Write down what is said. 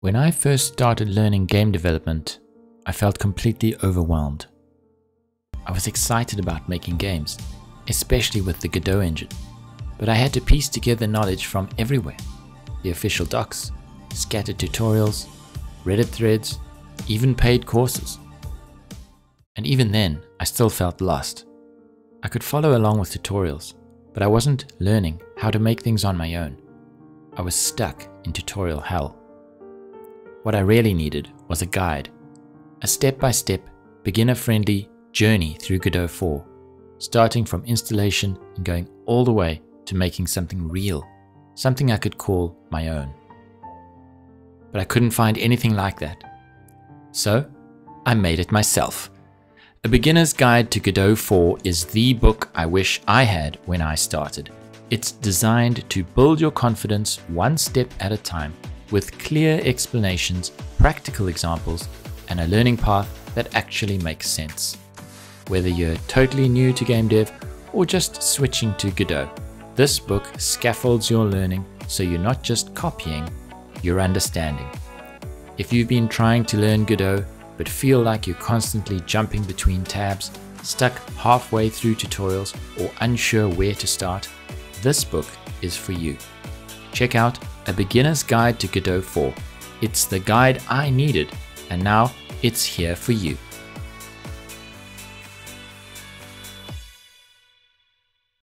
When I first started learning game development, I felt completely overwhelmed. I was excited about making games, especially with the Godot engine, but I had to piece together knowledge from everywhere. The official docs, scattered tutorials, Reddit threads, even paid courses. And even then, I still felt lost. I could follow along with tutorials, but I wasn't learning how to make things on my own. I was stuck in tutorial hell. What I really needed was a guide, a step-by-step, beginner-friendly journey through Godot 4, starting from installation and going all the way to making something real, something I could call my own. But I couldn't find anything like that. So, I made it myself. A Beginner's Guide to Godot 4 is the book I wish I had when I started. It's designed to build your confidence one step at a time with clear explanations, practical examples, and a learning path that actually makes sense. Whether you're totally new to game dev or just switching to Godot, this book scaffolds your learning so you're not just copying, you're understanding. If you've been trying to learn Godot but feel like you're constantly jumping between tabs, stuck halfway through tutorials, or unsure where to start, this book is for you. Check out A Beginner's Guide to Godot 4. It's the guide I needed, and now it's here for you.